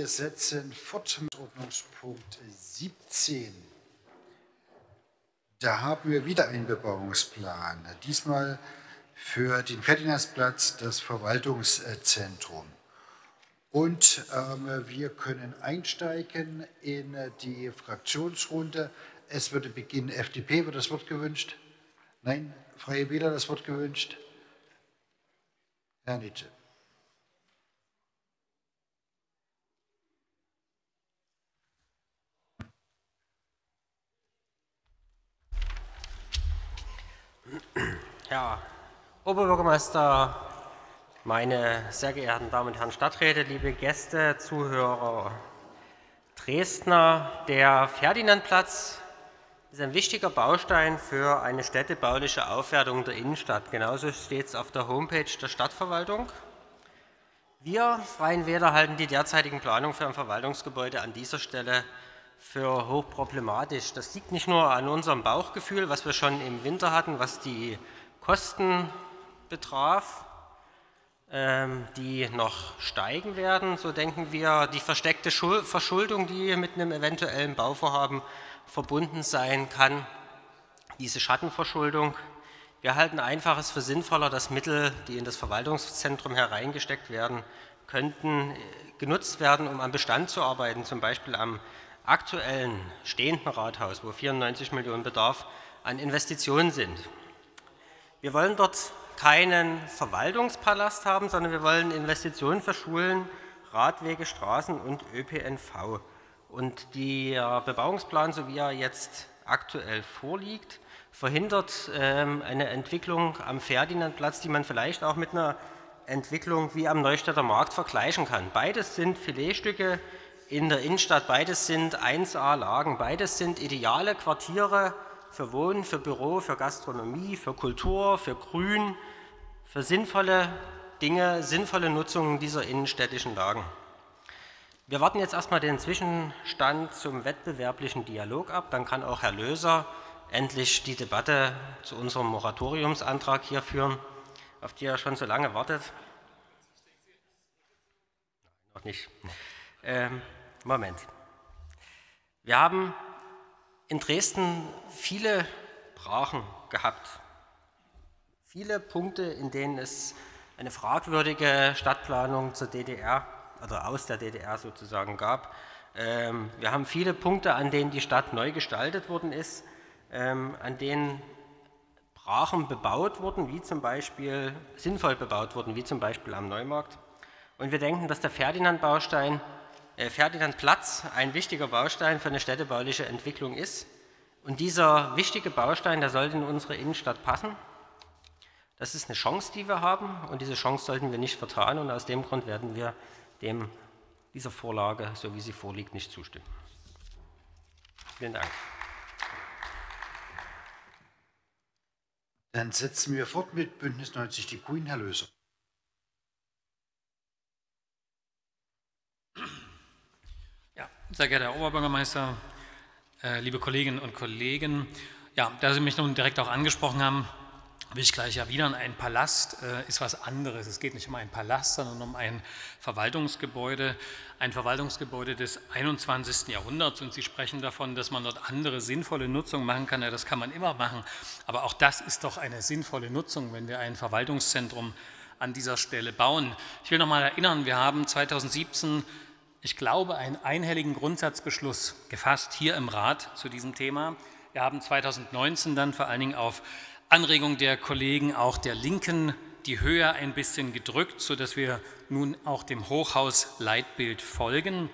Wir setzen fort mit Ordnungspunkt 17. Da haben wir wieder einen Bebauungsplan, diesmal für den Ferdinandsplatz, das Verwaltungszentrum. Und ähm, wir können einsteigen in die Fraktionsrunde. Es würde beginnen, FDP wird das Wort gewünscht. Nein, Freie Wähler das Wort gewünscht. Herr Nietzsche. Herr Oberbürgermeister, meine sehr geehrten Damen und Herren Stadträte, liebe Gäste, Zuhörer, Dresdner, der Ferdinandplatz ist ein wichtiger Baustein für eine städtebauliche Aufwertung der Innenstadt. Genauso steht es auf der Homepage der Stadtverwaltung. Wir Freien Wähler halten die derzeitigen Planungen für ein Verwaltungsgebäude an dieser Stelle für hochproblematisch. Das liegt nicht nur an unserem Bauchgefühl, was wir schon im Winter hatten, was die Kosten betraf, ähm, die noch steigen werden. So denken wir, die versteckte Verschuldung, die mit einem eventuellen Bauvorhaben verbunden sein kann, diese Schattenverschuldung. Wir halten einfach es für sinnvoller, dass Mittel, die in das Verwaltungszentrum hereingesteckt werden könnten, genutzt werden, um am Bestand zu arbeiten, zum Beispiel am aktuellen stehenden Rathaus, wo 94 Millionen Bedarf an Investitionen sind. Wir wollen dort keinen Verwaltungspalast haben, sondern wir wollen Investitionen für Schulen, Radwege, Straßen und ÖPNV. Und der Bebauungsplan, so wie er jetzt aktuell vorliegt, verhindert ähm, eine Entwicklung am Ferdinandplatz, die man vielleicht auch mit einer Entwicklung wie am Neustädter Markt vergleichen kann. Beides sind Filetstücke in der Innenstadt. Beides sind 1A-Lagen. Beides sind ideale Quartiere für Wohnen, für Büro, für Gastronomie, für Kultur, für Grün, für sinnvolle Dinge, sinnvolle Nutzungen dieser innenstädtischen Lagen. Wir warten jetzt erstmal den Zwischenstand zum wettbewerblichen Dialog ab. Dann kann auch Herr Löser endlich die Debatte zu unserem Moratoriumsantrag hier führen, auf die er schon so lange wartet. Noch nicht. Ähm, Moment. Wir haben in Dresden viele Brachen gehabt. Viele Punkte, in denen es eine fragwürdige Stadtplanung zur DDR oder aus der DDR sozusagen gab. Ähm, wir haben viele Punkte, an denen die Stadt neu gestaltet worden ist, ähm, an denen Brachen bebaut wurden, wie zum Beispiel sinnvoll bebaut wurden, wie zum Beispiel am Neumarkt. Und wir denken, dass der Ferdinand-Baustein Ferdinand Platz ein wichtiger Baustein für eine städtebauliche Entwicklung ist. Und dieser wichtige Baustein, der sollte in unsere Innenstadt passen. Das ist eine Chance, die wir haben und diese Chance sollten wir nicht vertrauen und aus dem Grund werden wir dem, dieser Vorlage, so wie sie vorliegt, nicht zustimmen. Vielen Dank. Dann setzen wir fort mit Bündnis 90 Die Grünen, Herr Löser. Sehr geehrter Herr Oberbürgermeister, äh, liebe Kolleginnen und Kollegen, ja, da Sie mich nun direkt auch angesprochen haben, will ich gleich erwidern, ein Palast äh, ist was anderes. Es geht nicht um einen Palast, sondern um ein Verwaltungsgebäude, ein Verwaltungsgebäude des 21. Jahrhunderts. Und Sie sprechen davon, dass man dort andere sinnvolle Nutzung machen kann. Ja, das kann man immer machen. Aber auch das ist doch eine sinnvolle Nutzung, wenn wir ein Verwaltungszentrum an dieser Stelle bauen. Ich will noch mal erinnern, wir haben 2017 ich glaube, einen einhelligen Grundsatzbeschluss gefasst hier im Rat zu diesem Thema. Wir haben 2019 dann vor allen Dingen auf Anregung der Kollegen auch der Linken die Höhe ein bisschen gedrückt, sodass wir nun auch dem Hochhausleitbild folgen.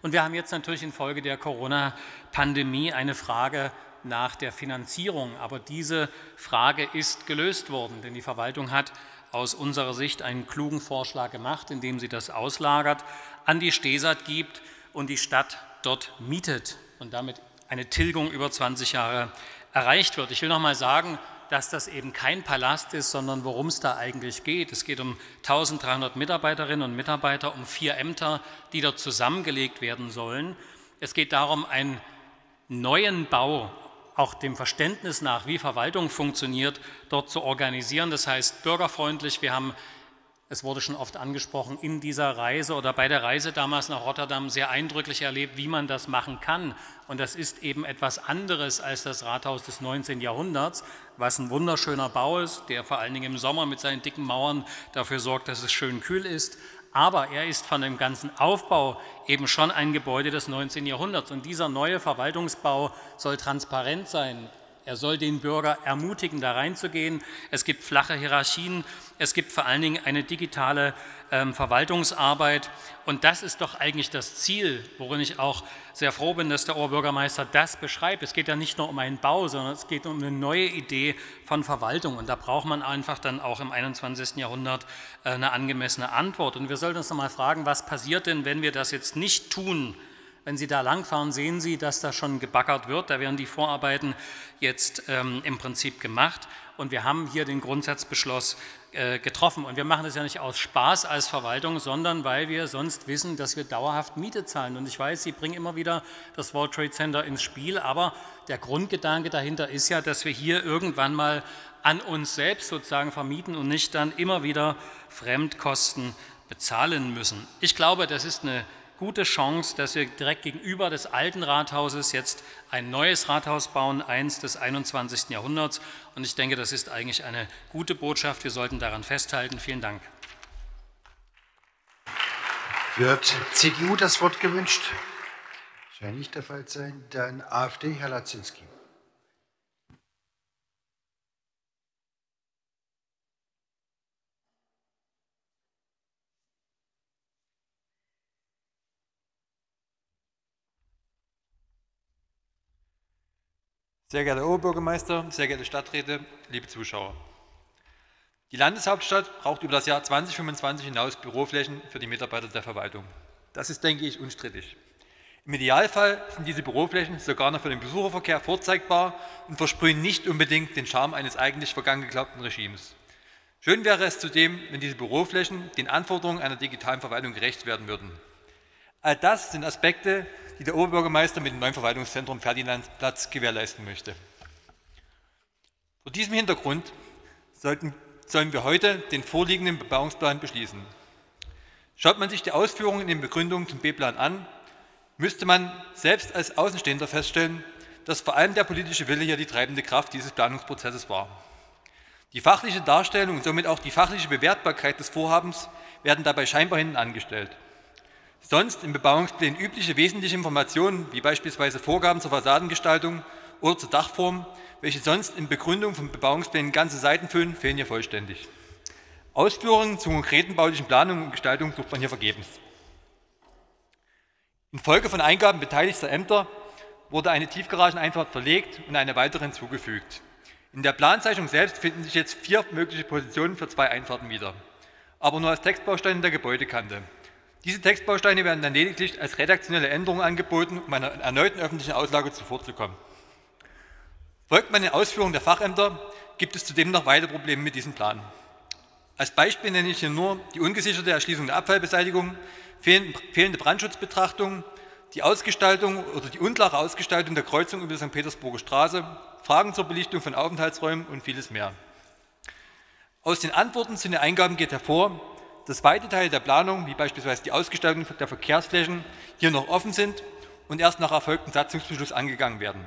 Und wir haben jetzt natürlich infolge der Corona-Pandemie eine Frage nach der Finanzierung. Aber diese Frage ist gelöst worden, denn die Verwaltung hat aus unserer Sicht einen klugen Vorschlag gemacht, indem sie das auslagert, an die Stesat gibt und die Stadt dort mietet und damit eine Tilgung über 20 Jahre erreicht wird. Ich will noch mal sagen, dass das eben kein Palast ist, sondern worum es da eigentlich geht. Es geht um 1300 Mitarbeiterinnen und Mitarbeiter, um vier Ämter, die dort zusammengelegt werden sollen. Es geht darum, einen neuen Bau auch dem Verständnis nach, wie Verwaltung funktioniert, dort zu organisieren. Das heißt bürgerfreundlich. Wir haben es wurde schon oft angesprochen, in dieser Reise oder bei der Reise damals nach Rotterdam sehr eindrücklich erlebt, wie man das machen kann. Und das ist eben etwas anderes als das Rathaus des 19. Jahrhunderts, was ein wunderschöner Bau ist, der vor allen Dingen im Sommer mit seinen dicken Mauern dafür sorgt, dass es schön kühl ist. Aber er ist von dem ganzen Aufbau eben schon ein Gebäude des 19. Jahrhunderts. Und dieser neue Verwaltungsbau soll transparent sein, er soll den Bürger ermutigen, da reinzugehen. Es gibt flache Hierarchien, es gibt vor allen Dingen eine digitale ähm, Verwaltungsarbeit. Und das ist doch eigentlich das Ziel, worin ich auch sehr froh bin, dass der Oberbürgermeister das beschreibt. Es geht ja nicht nur um einen Bau, sondern es geht um eine neue Idee von Verwaltung. Und da braucht man einfach dann auch im 21. Jahrhundert äh, eine angemessene Antwort. Und wir sollten uns noch mal fragen, was passiert denn, wenn wir das jetzt nicht tun? Wenn Sie da langfahren, sehen Sie, dass da schon gebackert wird. Da werden die Vorarbeiten jetzt ähm, im Prinzip gemacht. Und wir haben hier den Grundsatzbeschluss äh, getroffen. Und wir machen das ja nicht aus Spaß als Verwaltung, sondern weil wir sonst wissen, dass wir dauerhaft Miete zahlen. Und ich weiß, Sie bringen immer wieder das World Trade Center ins Spiel, aber der Grundgedanke dahinter ist ja, dass wir hier irgendwann mal an uns selbst sozusagen vermieten und nicht dann immer wieder Fremdkosten bezahlen müssen. Ich glaube, das ist eine gute Chance, dass wir direkt gegenüber des alten Rathauses jetzt ein neues Rathaus bauen, eins des 21. Jahrhunderts. Und ich denke, das ist eigentlich eine gute Botschaft. Wir sollten daran festhalten. Vielen Dank. Wird CDU das Wort gewünscht? Scheint nicht der Fall sein. Dann AfD, Herr Latzinski. Sehr geehrter Oberbürgermeister, sehr geehrte Stadträte, liebe Zuschauer. Die Landeshauptstadt braucht über das Jahr 2025 hinaus Büroflächen für die Mitarbeiter der Verwaltung. Das ist, denke ich, unstrittig. Im Idealfall sind diese Büroflächen sogar noch für den Besucherverkehr vorzeigbar und versprühen nicht unbedingt den Charme eines eigentlich vergangen geglaubten Regimes. Schön wäre es zudem, wenn diese Büroflächen den Anforderungen einer digitalen Verwaltung gerecht werden würden. All das sind Aspekte, die der Oberbürgermeister mit dem neuen Verwaltungszentrum Ferdinandplatz gewährleisten möchte. Vor diesem Hintergrund sollten, sollen wir heute den vorliegenden Bebauungsplan beschließen. Schaut man sich die Ausführungen in den Begründungen zum B-Plan an, müsste man selbst als Außenstehender feststellen, dass vor allem der politische Wille hier die treibende Kraft dieses Planungsprozesses war. Die fachliche Darstellung und somit auch die fachliche Bewertbarkeit des Vorhabens werden dabei scheinbar hinten angestellt. Sonst im Bebauungsplan übliche wesentliche Informationen, wie beispielsweise Vorgaben zur Fassadengestaltung oder zur Dachform, welche sonst in Begründung von Bebauungsplänen ganze Seiten füllen, fehlen hier vollständig. Ausführungen zur konkreten baulichen Planung und Gestaltung sucht man hier vergebens. Infolge von Eingaben beteiligter Ämter wurde eine Tiefgarageneinfahrt verlegt und eine weitere hinzugefügt. In der Planzeichnung selbst finden sich jetzt vier mögliche Positionen für zwei Einfahrten wieder, aber nur als Textbaustein in der Gebäudekante. Diese Textbausteine werden dann lediglich als redaktionelle Änderungen angeboten, um einer erneuten öffentlichen Auslage zuvorzukommen. Folgt man den Ausführungen der Fachämter, gibt es zudem noch weitere Probleme mit diesem Plan. Als Beispiel nenne ich hier nur die ungesicherte Erschließung der Abfallbeseitigung, fehlende Brandschutzbetrachtung, die Ausgestaltung oder die unklare Ausgestaltung der Kreuzung über die St. Petersburger Straße, Fragen zur Belichtung von Aufenthaltsräumen und vieles mehr. Aus den Antworten zu den Eingaben geht hervor, dass weite Teile der Planung, wie beispielsweise die Ausgestaltung der Verkehrsflächen, hier noch offen sind und erst nach erfolgtem Satzungsbeschluss angegangen werden.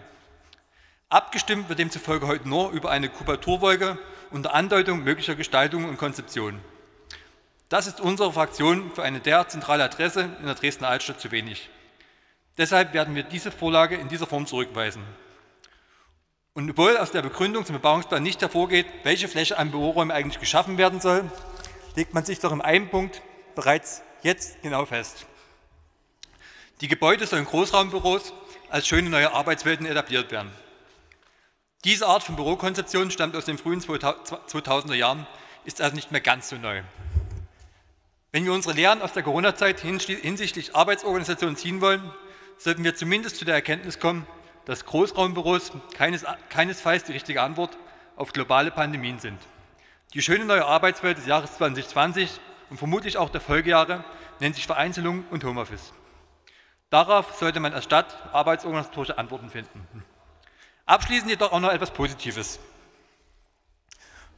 Abgestimmt wird demzufolge heute nur über eine Kubaturwolke unter Andeutung möglicher Gestaltung und Konzeption. Das ist unserer Fraktion für eine der zentrale Adresse in der Dresdner Altstadt zu wenig. Deshalb werden wir diese Vorlage in dieser Form zurückweisen. Und obwohl aus der Begründung zum Bebauungsplan nicht hervorgeht, welche Fläche an Büroräumen eigentlich geschaffen werden soll, legt man sich doch in einem Punkt bereits jetzt genau fest. Die Gebäude sollen Großraumbüros als schöne neue Arbeitswelten etabliert werden. Diese Art von Bürokonzeption stammt aus den frühen 2000er Jahren, ist also nicht mehr ganz so neu. Wenn wir unsere Lehren aus der Corona-Zeit hinsichtlich Arbeitsorganisation ziehen wollen, sollten wir zumindest zu der Erkenntnis kommen, dass Großraumbüros keines, keinesfalls die richtige Antwort auf globale Pandemien sind. Die schöne neue Arbeitswelt des Jahres 2020 und vermutlich auch der Folgejahre nennt sich Vereinzelung und Homeoffice. Darauf sollte man als Stadt arbeitsorganisatorische Antworten finden. Abschließend jedoch auch noch etwas Positives.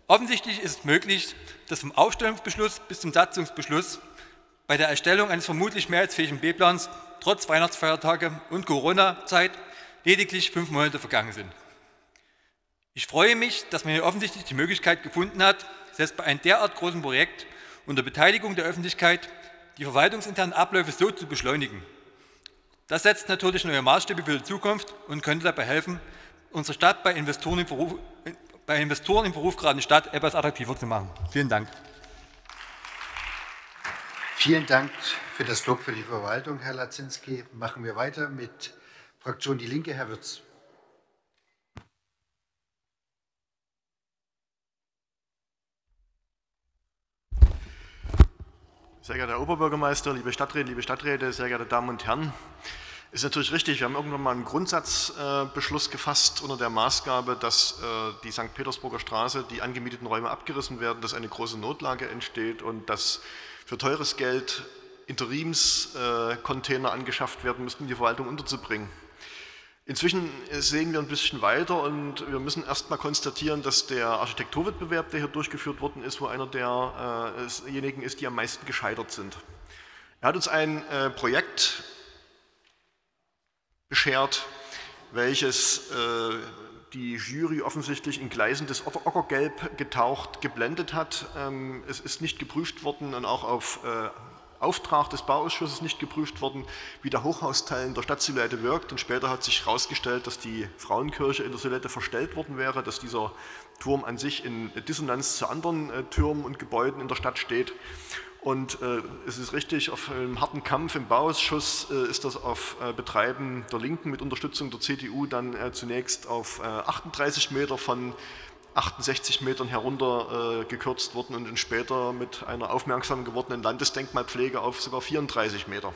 Offensichtlich ist es möglich, dass vom Aufstellungsbeschluss bis zum Satzungsbeschluss bei der Erstellung eines vermutlich mehrheitsfähigen B-Plans trotz Weihnachtsfeiertage und Corona-Zeit lediglich fünf Monate vergangen sind. Ich freue mich, dass man hier offensichtlich die Möglichkeit gefunden hat, selbst bei einem derart großen Projekt unter Beteiligung der Öffentlichkeit die verwaltungsinternen Abläufe so zu beschleunigen. Das setzt natürlich neue Maßstäbe für die Zukunft und könnte dabei helfen, unsere Stadt bei Investoren im Beruf, bei Investoren im Beruf gerade Stadt etwas attraktiver zu machen. Vielen Dank. Vielen Dank für das Lob für die Verwaltung, Herr Lazinski. Machen wir weiter mit Fraktion Die Linke, Herr Würz. Sehr geehrter Herr Oberbürgermeister, liebe Stadträte, liebe Stadträte, sehr geehrte Damen und Herren. Ist natürlich richtig, wir haben irgendwann mal einen Grundsatzbeschluss gefasst unter der Maßgabe, dass äh, die St. Petersburger Straße, die angemieteten Räume abgerissen werden, dass eine große Notlage entsteht und dass für teures Geld Interimscontainer angeschafft werden müssten, um die Verwaltung unterzubringen. Inzwischen sehen wir ein bisschen weiter und wir müssen erstmal konstatieren, dass der Architekturwettbewerb, der hier durchgeführt worden ist, wo einer derjenigen ist, die am meisten gescheitert sind. Er hat uns ein äh, Projekt beschert, welches äh, die Jury offensichtlich in gleißendes Ockergelb getaucht, geblendet hat. Ähm, es ist nicht geprüft worden und auch auf äh, Auftrag des Bauausschusses nicht geprüft worden, wie der Hochhausteil in der Stadtsilhouette wirkt. Und später hat sich herausgestellt, dass die Frauenkirche in der Silhouette verstellt worden wäre, dass dieser Turm an sich in Dissonanz zu anderen äh, Türmen und Gebäuden in der Stadt steht. Und äh, es ist richtig, auf einem harten Kampf im Bauausschuss äh, ist das auf äh, Betreiben der Linken mit Unterstützung der CDU dann äh, zunächst auf 38 äh, Meter von 68 Metern herunter äh, gekürzt worden und dann später mit einer aufmerksam gewordenen Landesdenkmalpflege auf sogar 34 Meter.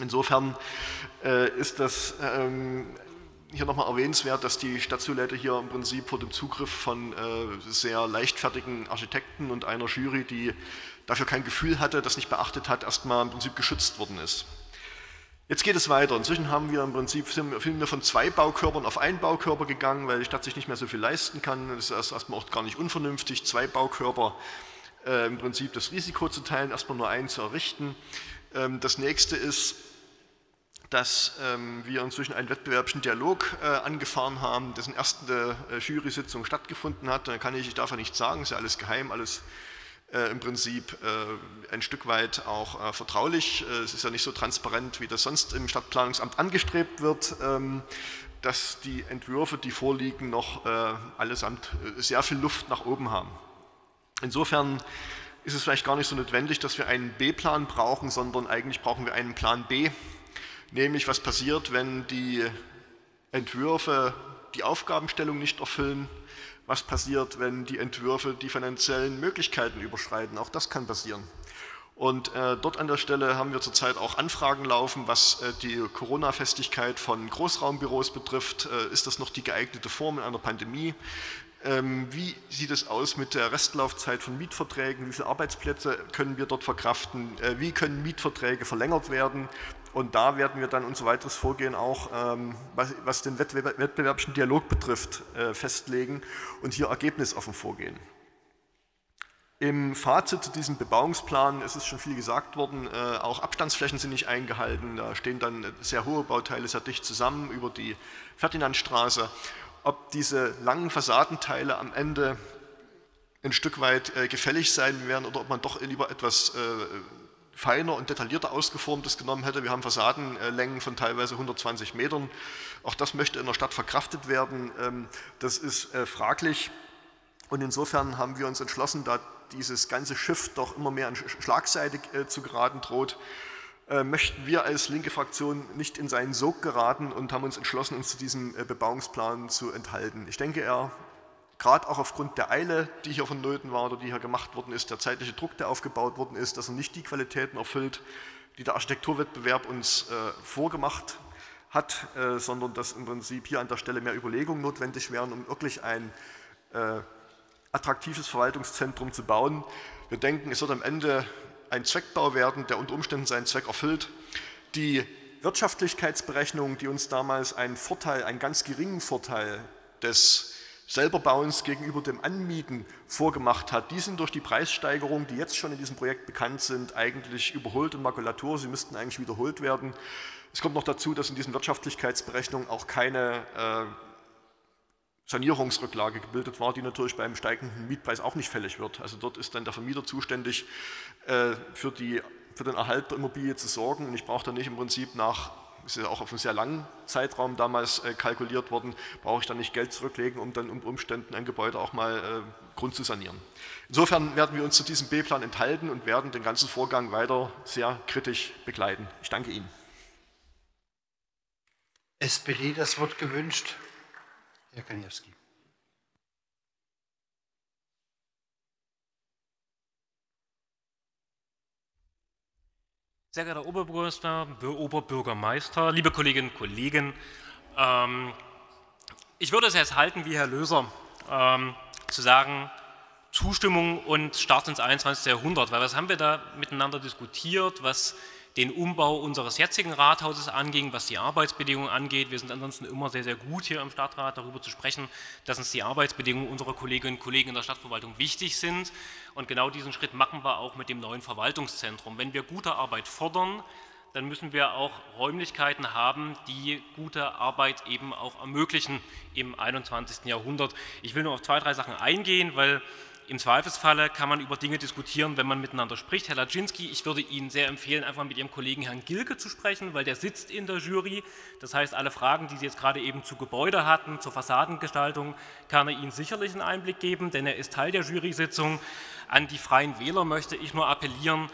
Insofern äh, ist das ähm, hier nochmal erwähnenswert, dass die Stadtsilhouette hier im Prinzip vor dem Zugriff von äh, sehr leichtfertigen Architekten und einer Jury, die dafür kein Gefühl hatte, das nicht beachtet hat, erstmal im Prinzip geschützt worden ist. Jetzt geht es weiter. Inzwischen haben wir im Prinzip sind wir von zwei Baukörpern auf einen Baukörper gegangen, weil die Stadt sich nicht mehr so viel leisten kann. Das ist erstmal auch gar nicht unvernünftig, zwei Baukörper äh, im Prinzip das Risiko zu teilen, erstmal nur einen zu errichten. Ähm, das nächste ist, dass ähm, wir inzwischen einen wettbewerblichen Dialog äh, angefahren haben, dessen erste äh, Jury-Sitzung stattgefunden hat. Da kann ich, ich darf ja nichts sagen, ist ja alles geheim, alles äh, im Prinzip äh, ein Stück weit auch äh, vertraulich. Äh, es ist ja nicht so transparent, wie das sonst im Stadtplanungsamt angestrebt wird, ähm, dass die Entwürfe, die vorliegen, noch äh, allesamt äh, sehr viel Luft nach oben haben. Insofern ist es vielleicht gar nicht so notwendig, dass wir einen B-Plan brauchen, sondern eigentlich brauchen wir einen Plan B, nämlich was passiert, wenn die Entwürfe die Aufgabenstellung nicht erfüllen, was passiert, wenn die Entwürfe die finanziellen Möglichkeiten überschreiten. Auch das kann passieren. Und äh, dort an der Stelle haben wir zurzeit auch Anfragen laufen, was äh, die Corona-Festigkeit von Großraumbüros betrifft. Äh, ist das noch die geeignete Form in einer Pandemie? Ähm, wie sieht es aus mit der Restlaufzeit von Mietverträgen? Wie viele Arbeitsplätze können wir dort verkraften? Äh, wie können Mietverträge verlängert werden? Und da werden wir dann unser weiteres Vorgehen auch, ähm, was, den wettbewerblichen Dialog betrifft, äh, festlegen und hier ergebnisoffen vorgehen. Im Fazit zu diesem Bebauungsplan, es ist schon viel gesagt worden, äh, auch Abstandsflächen sind nicht eingehalten. Da stehen dann sehr hohe Bauteile sehr dicht zusammen über die Ferdinandstraße. Ob diese langen Fassadenteile am Ende ein Stück weit äh, gefällig sein werden oder ob man doch lieber etwas feiner und detaillierter ausgeformtes genommen hätte. Wir haben Fassadenlängen von teilweise 120 Metern. Auch das möchte in der Stadt verkraftet werden. Ähm, das ist äh, fraglich. Und insofern haben wir uns entschlossen, da dieses ganze Schiff doch immer mehr an Schlagseite äh, zu geraten droht, äh, möchten wir als linke Fraktion nicht in seinen Sog geraten und haben uns entschlossen, uns zu diesem Bebauungsplan zu enthalten. Ich denke, er gerade auch aufgrund der Eile, die hier vonnöten war oder die hier gemacht worden ist, der zeitliche Druck, der aufgebaut worden ist, dass er nicht die Qualitäten erfüllt, die der Architekturwettbewerb uns äh, vorgemacht hat, äh, sondern dass im Prinzip hier an der Stelle mehr Überlegungen notwendig wären, um wirklich ein äh, attraktives Verwaltungszentrum zu bauen. Wir denken, es wird am Ende ein Zweckbau werden, der unter Umständen seinen Zweck erfüllt. Die Wirtschaftlichkeitsberechnungen, die uns damals einen Vorteil, einen ganz geringen Vorteil des Selberbauens gegenüber dem Anmieten vorgemacht hat, die sind durch die Preissteigerungen, die jetzt schon in diesem Projekt bekannt sind, eigentlich überholt und Makulatur. Sie müssten eigentlich wiederholt werden. Es kommt noch dazu, dass in diesen Wirtschaftlichkeitsberechnungen auch keine äh, Sanierungsrücklage gebildet war, die natürlich beim steigenden Mietpreis auch nicht fällig wird. Also dort ist dann der Vermieter zuständig, äh, für, die, für den Erhalt der Immobilie zu sorgen. Und ich brauche dann nicht im Prinzip nach ist ja auch auf einen sehr langen Zeitraum damals äh, kalkuliert worden, brauche ich dann nicht Geld zurücklegen, um dann unter Umständen ein Gebäude auch mal äh, Grund zu sanieren. Insofern werden wir uns zu diesem B-Plan enthalten und werden den ganzen Vorgang weiter sehr kritisch begleiten. Ich danke Ihnen. SPD das Wort gewünscht. Herr Kaniewski. Sehr geehrter Oberbürgermeister, Oberbürgermeister, liebe Kolleginnen und Kollegen, ähm, ich würde es jetzt halten wie Herr Löser, ähm, zu sagen, Zustimmung und Start ins 21. Jahrhundert, weil was haben wir da miteinander diskutiert, was den Umbau unseres jetzigen Rathauses anging, was die Arbeitsbedingungen angeht. Wir sind ansonsten immer sehr, sehr gut hier im Stadtrat darüber zu sprechen, dass uns die Arbeitsbedingungen unserer Kolleginnen und Kollegen in der Stadtverwaltung wichtig sind. Und genau diesen Schritt machen wir auch mit dem neuen Verwaltungszentrum. Wenn wir gute Arbeit fordern, dann müssen wir auch Räumlichkeiten haben, die gute Arbeit eben auch ermöglichen im 21. Jahrhundert. Ich will nur auf zwei, drei Sachen eingehen, weil im Zweifelsfalle kann man über Dinge diskutieren, wenn man miteinander spricht. Herr Laczynski, ich würde Ihnen sehr empfehlen, einfach mit Ihrem Kollegen Herrn Gilke zu sprechen, weil der sitzt in der Jury. Das heißt, alle Fragen, die Sie jetzt gerade eben zu Gebäude hatten, zur Fassadengestaltung, kann er Ihnen sicherlich einen Einblick geben, denn er ist Teil der Jury-Sitzung. An die Freien Wähler möchte ich nur appellieren,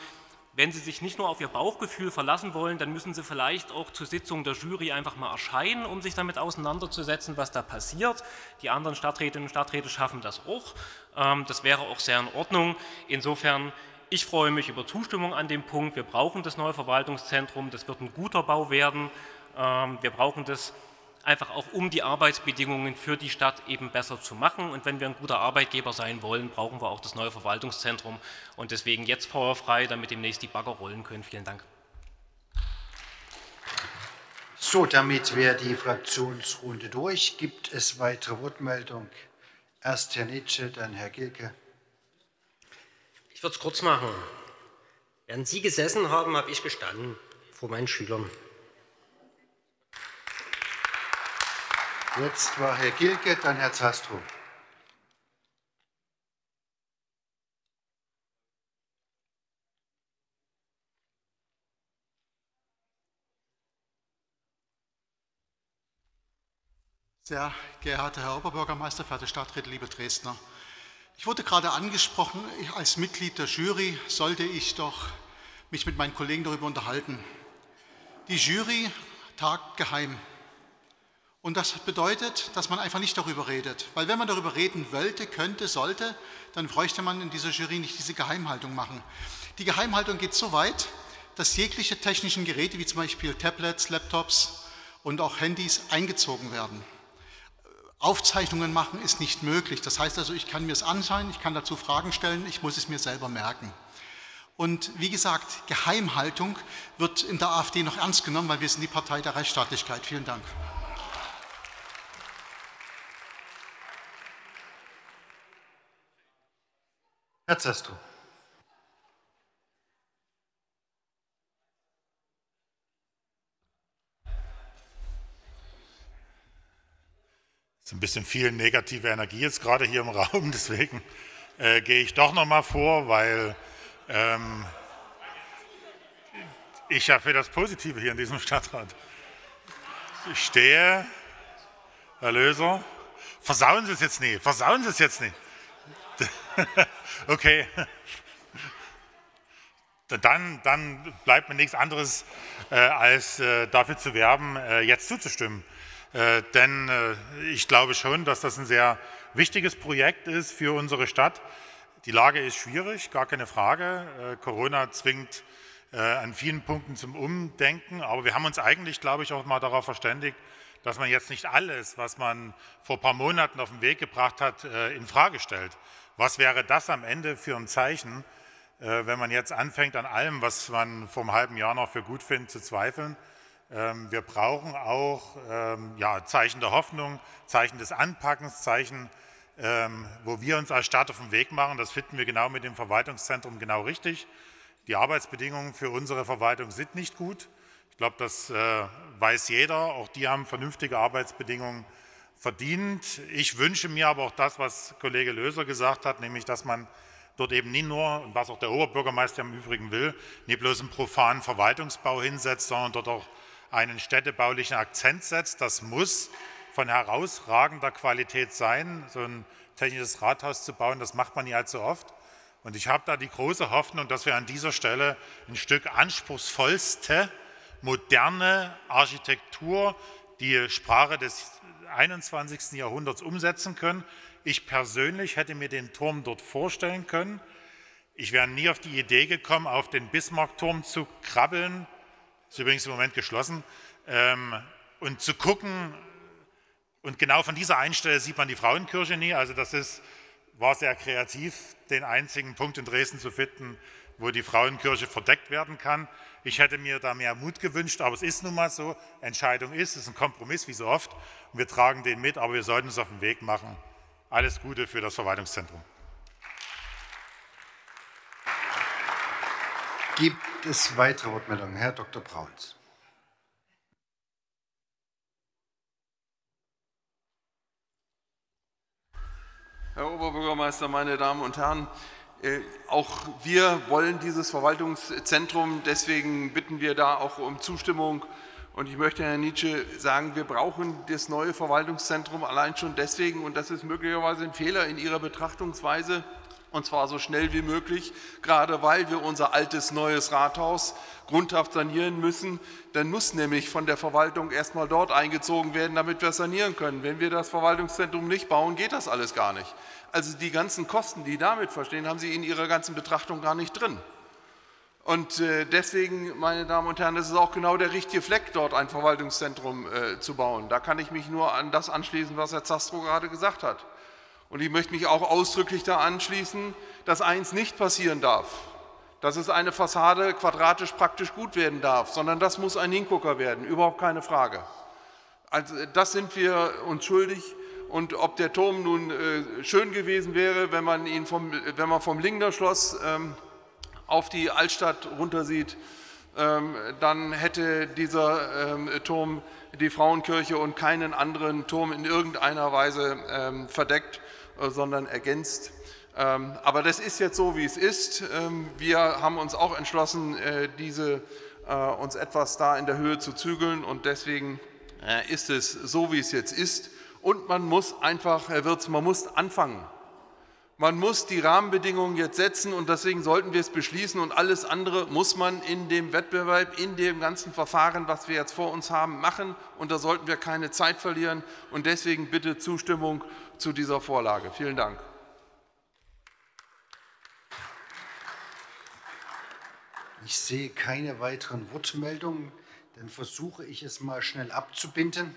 wenn Sie sich nicht nur auf Ihr Bauchgefühl verlassen wollen, dann müssen Sie vielleicht auch zur Sitzung der Jury einfach mal erscheinen, um sich damit auseinanderzusetzen, was da passiert. Die anderen Stadträtinnen und Stadträte schaffen das auch. Ähm, das wäre auch sehr in Ordnung. Insofern, ich freue mich über Zustimmung an dem Punkt. Wir brauchen das neue Verwaltungszentrum. Das wird ein guter Bau werden. Ähm, wir brauchen das einfach auch um die Arbeitsbedingungen für die Stadt eben besser zu machen. Und wenn wir ein guter Arbeitgeber sein wollen, brauchen wir auch das neue Verwaltungszentrum. Und deswegen jetzt feuerfrei, damit demnächst die Bagger rollen können. Vielen Dank. So, damit wäre die Fraktionsrunde durch. Gibt es weitere Wortmeldungen? Erst Herr Nitsche, dann Herr Gilke. Ich würde es kurz machen. Während Sie gesessen haben, habe ich gestanden vor meinen Schülern. Jetzt war Herr Gilke, dann Herr Zastrow. Sehr geehrter Herr Oberbürgermeister, verehrte Stadträte, liebe Dresdner. Ich wurde gerade angesprochen, als Mitglied der Jury sollte ich doch mich mit meinen Kollegen darüber unterhalten. Die Jury tagt geheim. Und das bedeutet, dass man einfach nicht darüber redet. Weil wenn man darüber reden wollte, könnte, sollte, dann bräuchte man in dieser Jury nicht diese Geheimhaltung machen. Die Geheimhaltung geht so weit, dass jegliche technischen Geräte, wie zum Beispiel Tablets, Laptops und auch Handys, eingezogen werden. Aufzeichnungen machen ist nicht möglich. Das heißt also, ich kann mir es anschauen, ich kann dazu Fragen stellen, ich muss es mir selber merken. Und wie gesagt, Geheimhaltung wird in der AfD noch ernst genommen, weil wir sind die Partei der Rechtsstaatlichkeit. Vielen Dank. Herr Zastro. Es ist ein bisschen viel negative Energie jetzt gerade hier im Raum, deswegen äh, gehe ich doch noch mal vor, weil ähm, ich ja für das Positive hier in diesem Stadtrat stehe. Herr Löser, versauen Sie es jetzt nicht, versauen Sie es jetzt nicht. okay. Dann, dann, bleibt mir nichts anderes, äh, als äh, dafür zu werben, äh, jetzt zuzustimmen. Äh, denn äh, ich glaube schon, dass das ein sehr wichtiges Projekt ist für unsere Stadt. Die Lage ist schwierig, gar keine Frage. Äh, Corona zwingt an vielen Punkten zum Umdenken, aber wir haben uns eigentlich, glaube ich, auch mal darauf verständigt, dass man jetzt nicht alles, was man vor ein paar Monaten auf den Weg gebracht hat, in Frage stellt. Was wäre das am Ende für ein Zeichen, äh, wenn man jetzt anfängt, an allem, was man vor einem halben Jahr noch für gut findet, zu zweifeln? Ähm, wir brauchen auch ähm, ja, Zeichen der Hoffnung, Zeichen des Anpackens, Zeichen, ähm, wo wir uns als Stadt auf den Weg machen. Das finden wir genau mit dem Verwaltungszentrum genau richtig. Die Arbeitsbedingungen für unsere Verwaltung sind nicht gut. Ich glaube, das äh, weiß jeder. Auch die haben vernünftige Arbeitsbedingungen verdient. Ich wünsche mir aber auch das, was Kollege Löser gesagt hat, nämlich, dass man dort eben nicht nur, und was auch der Oberbürgermeister im Übrigen will, nicht bloß einen profanen Verwaltungsbau hinsetzt, sondern dort auch einen städtebaulichen Akzent setzt. Das muss von herausragender Qualität sein, so ein technisches Rathaus zu bauen. Das macht man nicht allzu oft. Und ich habe da die große Hoffnung, dass wir an dieser Stelle ein Stück anspruchsvollste, moderne Architektur, die Sprache des 21. Jahrhunderts umsetzen können. Ich persönlich hätte mir den Turm dort vorstellen können. Ich wäre nie auf die Idee gekommen, auf den Bismarckturm zu krabbeln, ist übrigens im Moment geschlossen, ähm, und zu gucken. Und genau von dieser Einstelle sieht man die Frauenkirche nie. Also das ist war sehr kreativ, den einzigen Punkt in Dresden zu finden, wo die Frauenkirche verdeckt werden kann. Ich hätte mir da mehr Mut gewünscht, aber es ist nun mal so. Entscheidung ist, es ist ein Kompromiss, wie so oft. Und wir tragen den mit, aber wir sollten es auf den Weg machen. Alles Gute für das Verwaltungszentrum. Gibt es weitere Wortmeldungen? Herr Dr. Brauns. Herr Oberbürgermeister, meine Damen und Herren, äh, auch wir wollen dieses Verwaltungszentrum, deswegen bitten wir da auch um Zustimmung. Und ich möchte Herrn Nietzsche sagen, wir brauchen das neue Verwaltungszentrum allein schon deswegen, und das ist möglicherweise ein Fehler in Ihrer Betrachtungsweise, und zwar so schnell wie möglich, gerade weil wir unser altes neues Rathaus grundhaft sanieren müssen. Dann muss nämlich von der Verwaltung erstmal dort eingezogen werden, damit wir sanieren können. Wenn wir das Verwaltungszentrum nicht bauen, geht das alles gar nicht. Also die ganzen Kosten, die damit verstehen, haben Sie in Ihrer ganzen Betrachtung gar nicht drin. Und äh, deswegen, meine Damen und Herren, das ist auch genau der richtige Fleck, dort ein Verwaltungszentrum äh, zu bauen. Da kann ich mich nur an das anschließen, was Herr Zastro gerade gesagt hat. Und ich möchte mich auch ausdrücklich da anschließen, dass eins nicht passieren darf, dass es eine Fassade quadratisch praktisch gut werden darf, sondern das muss ein Hingucker werden, überhaupt keine Frage. Also das sind wir uns schuldig. Und ob der Turm nun äh, schön gewesen wäre, wenn man ihn vom, wenn man vom Lingner Schloss ähm, auf die Altstadt runtersieht, ähm, dann hätte dieser ähm, Turm die Frauenkirche und keinen anderen Turm in irgendeiner Weise verdeckt. Äh, sondern ergänzt. Ähm, aber das ist jetzt so, wie es ist. Ähm, wir haben uns auch entschlossen, äh, diese, äh, uns etwas da in der Höhe zu zügeln und deswegen ist es so, wie es jetzt ist. Und man muss einfach, Herr Wirz, man muss anfangen. Man muss die Rahmenbedingungen jetzt setzen und deswegen sollten wir es beschließen und alles andere muss man in dem Wettbewerb, in dem ganzen Verfahren, was wir jetzt vor uns haben, machen und da sollten wir keine Zeit verlieren und deswegen bitte Zustimmung zu dieser Vorlage. Vielen Dank. Ich sehe keine weiteren Wortmeldungen. Dann versuche ich es mal schnell abzubinden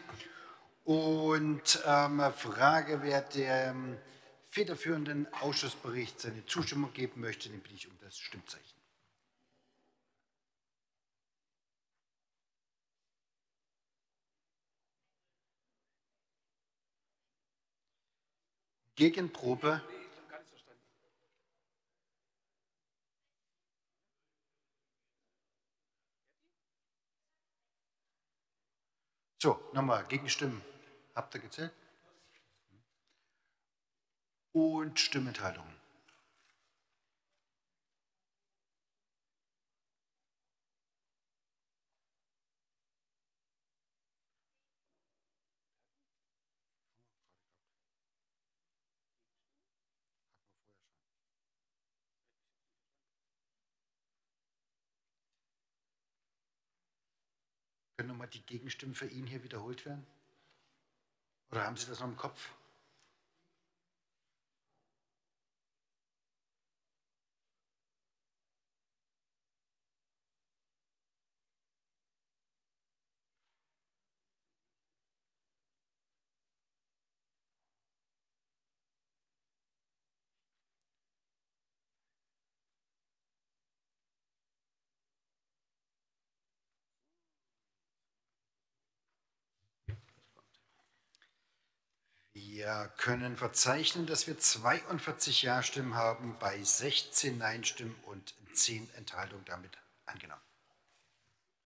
und ähm, frage, wer dem federführenden Ausschussbericht seine Zustimmung geben möchte, den bitte ich um das Stimmzeichen. Gegenprobe. So, nochmal, Gegenstimmen. Habt ihr gezählt? Und Stimmenthaltung. Können nochmal die Gegenstimmen für ihn hier wiederholt werden? Oder haben Sie das noch im Kopf? Wir können verzeichnen, dass wir 42 Ja-Stimmen haben bei 16 Nein-Stimmen und 10 Enthaltungen damit angenommen.